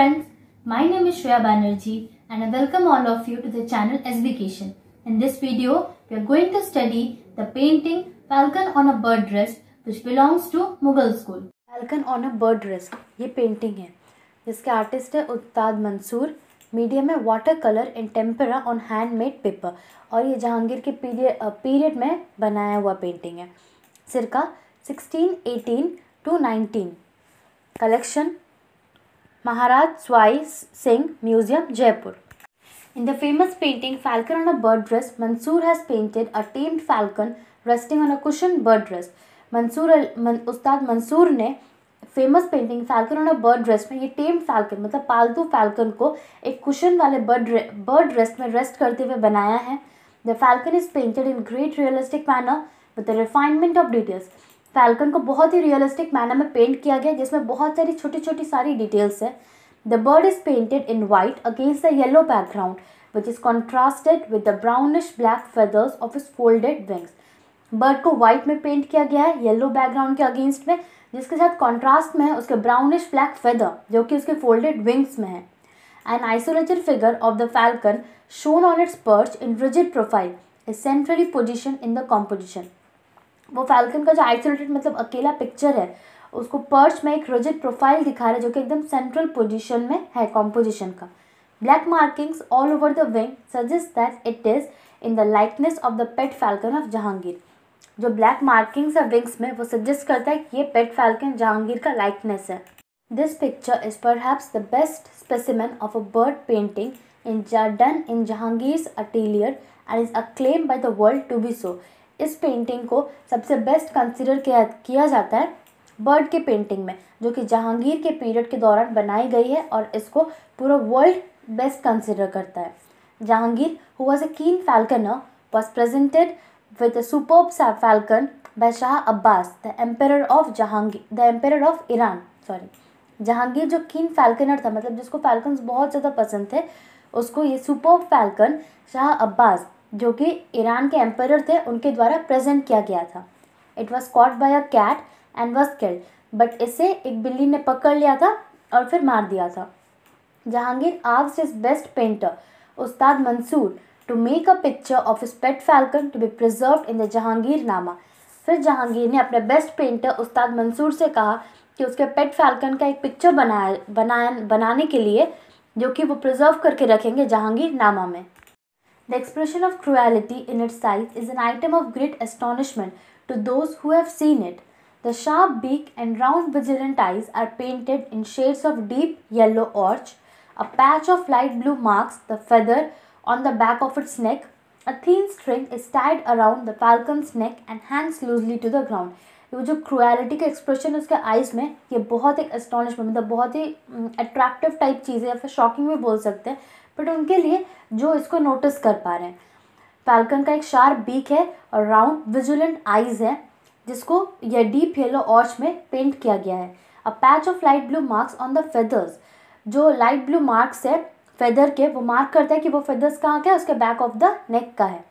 friends, my name is Shreya Banerjee and I welcome all of you to the channel SBcation. In this video, we are going to study the painting Falcon on a Bird Dress which belongs to Mughal school. Falcon on a bird dress ये painting है जिसके artist है Ustad Mansur medium है water colour in tempera on handmade paper और ये जहांगीर के period period में बनाया हुआ पेंटिंग है सिरका 1618 to 19 collection Maharaj Sawai Singh museum Jaipur In the famous painting Falcon on a Bird Dress, Mansoor has painted a tamed falcon resting on a cushioned bird dress. Mansur मन, उस्ताद मंसूर ने famous painting falcon a bird dress में ये tamed falcon मतलब पालतू falcon को एक cushion वाले bird bird dress में रेस्ट करते हुए बनाया है। The falcon is painted in great realistic manner with the refinement of details falcon को बहुत ही रियलिस्टिक मैनर में पेंट किया गया, जिसमें बहुत सारी छोटी छोटी सारी डिटेल्स है। The bird is painted in white against the yellow background which is contrasted with the brownish black feathers of is folded wings bird को व्हाइट में पेंट किया गया है येलो बैकग्राउंड के अगेंस्ट में, जिसके साथ कॉन्ट्रास्ट में है उसके ब्राउनिश ब्लैक फेदर जो कि उसके फोल्डेड विंग्स में है। An isolated figure of the falcon shown on its perch in rigid profile is centrally position in the composition वो फैल्कन का जो आइसोलेटेड मतलब अकेला पिक्चर है, उसको पर्च में एक रिजिड प्रोफ़ाइल दिखा रहा है, जो कि एकदम सेंट्रल पोजिशन में है कॉम्पोजिशन का। Black markings all over the wing suggest that it is in the likeness of the pet falcon of Jahangir जो ब्लैक मार्किंग्स है विंग्स में वो सजेस्ट करता है कि ये पेट फैल्कन जहांगीर का लाइकनेस है। This picture is perhaps the best specimen of a bird painting in done in Jahangir's atelier and is acclaim by the world to be so इस पेंटिंग को सबसे बेस्ट कंसिडर किया किया जाता है बर्ड के पेंटिंग में जो कि जहांगीर के पीरियड के दौरान बनाई गई है और इसको पूरा वर्ल्ड बेस्ट कंसिडर करता है Jahangir who was a keen falconer was presented with a superb falcon by Shah Abbas, the emperor of Jahangir, the emperor of Iran. Sorry, Jahangir जो कीन फैल्कनर था मतलब जिसको फैल्कन्स बहुत ज़्यादा पसंद थे उसको ये सुपर फैल्कन शाह अब्बास जो कि ईरान के एम्पर थे, उनके द्वारा प्रेजेंट किया गया था। It was caught by a cat and was killed but इसे एक बिल्ली ने पकड़ लिया था और फिर मार दिया था। Jahangir asks is best painter Ustad Mansur to make a picture of is pet falcon to be preserve in the Jahangirnama फिर जहांगीर ने अपने बेस्ट पेंटर उस्ताद मंसूर से कहा कि उसके पेट फैल्कन का एक पिक्चर बनाया बनाया, बनाने के लिए, जो कि वो प्रिजर्व करके रखेंगे जहांगीर नामा में। The expression of cruelty in its size is an item of great astonishment to those who have seen it. The sharp beak and round vigilant eyes are painted in shades of deep yellow orange. a patch of light blue marks the feather on the back of its neck, a thin string is tied around the falcon's neck and hangs loosely to the ground. वो जो cruelty का expression है उसके eyes में, ये बहुत एक astonishment मतलब बहुत ही अट्रैक्टिव टाइप चीज़ है, या फिर शॉकिंग भी बोल सकते हैं बट उनके लिए जो इसको नोटिस कर पा रहे हैं। फैल्कन का एक शार्प बीक है और राउंड विजुलेंट आइज़ है, जिसको यह डीप येलो ऑर्च में पेंट किया गया है। A patch of light blue marks on the feathers जो लाइट ब्लू मार्क्स है फेदर के, वो मार्क करता है कि वो फेदर्स कहाँ का है, उसके बैक ऑफ़ द नेक का है।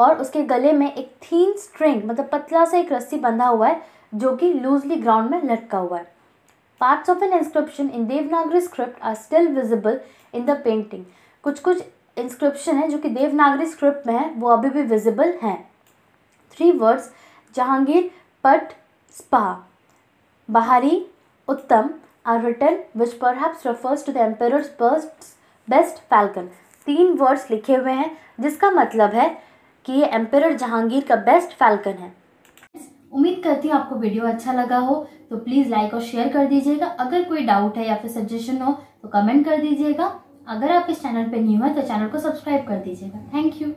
और उसके गले में एक थीन स्ट्रिंग मतलब पतला सा एक रस्सी बंधा हुआ है, जो कि लूजली ग्राउंड में लटका हुआ है। Parts of an inscription in Devanagari script are still visible in the painting कुछ कुछ इंस्क्रिप्शन है जो कि देवनागरी स्क्रिप्ट में है, वो अभी भी विजिबल हैं। थ्री वर्ड्स जहांगीर पट स्पा बाहरी उत्तम are written which perhaps refers to the emperor's burst best falcon तीन वर्ड्स लिखे हुए हैं, जिसका मतलब है कि ये एम्पेयर जहांगीर का बेस्ट फैल्कन है। उम्मीद करती हूँ आपको वीडियो अच्छा लगा हो तो प्लीज़ लाइक और शेयर कर दीजिएगा। अगर कोई डाउट है या फिर सजेशन हो तो कमेंट कर दीजिएगा। अगर आप इस चैनल पर न्यू है तो चैनल को सब्सक्राइब कर दीजिएगा। Thank you.